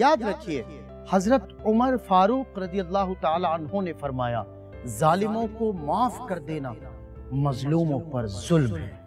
याद रखिए, हज़रत उमर फारूक रदी अल्लाह तहों ने फरमाया, जालिमों को माफ़ कर देना, मजलूमों पर जुल्म है।